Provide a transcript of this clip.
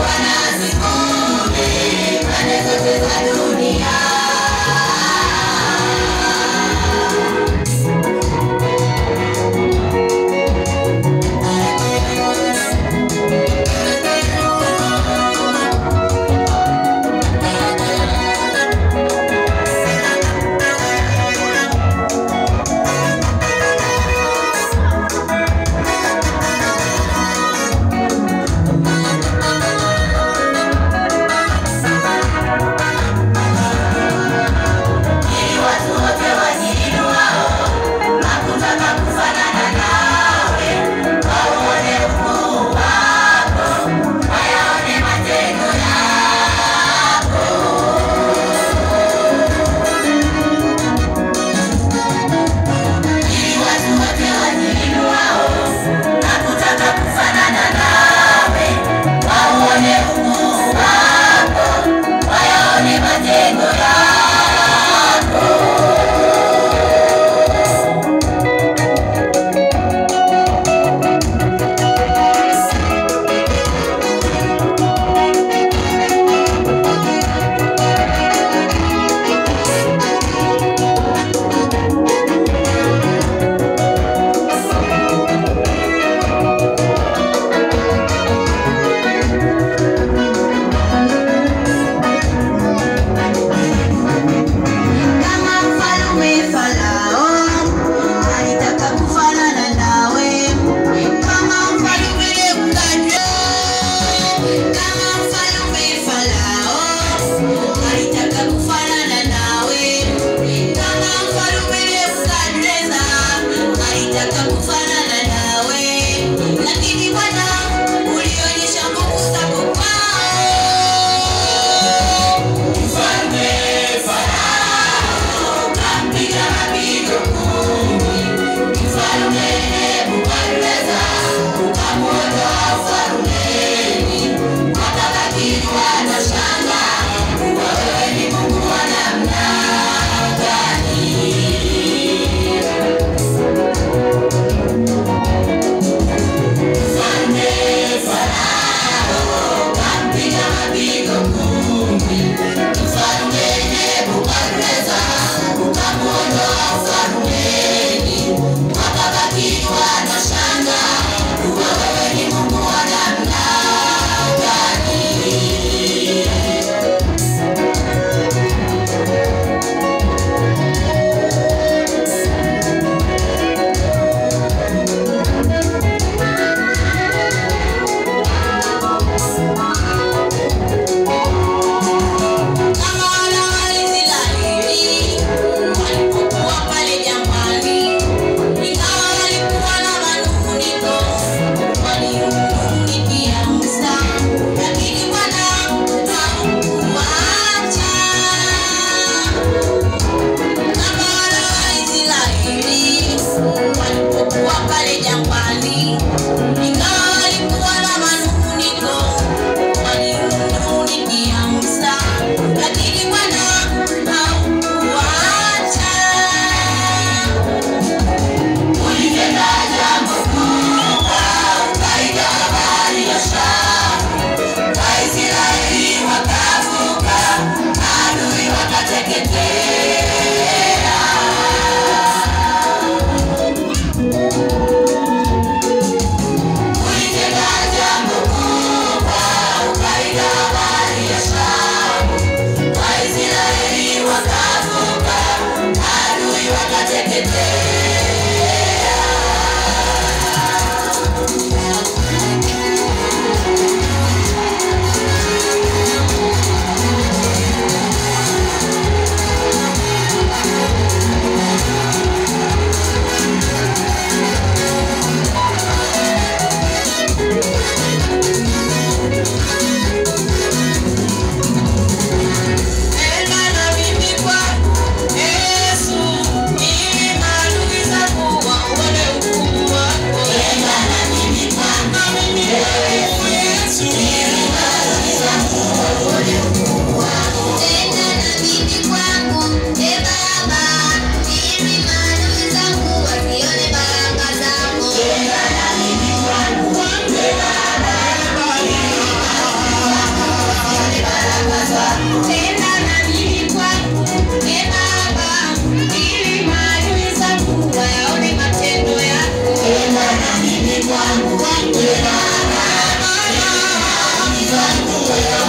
wanna see. Wageni watabakiwa Yeah.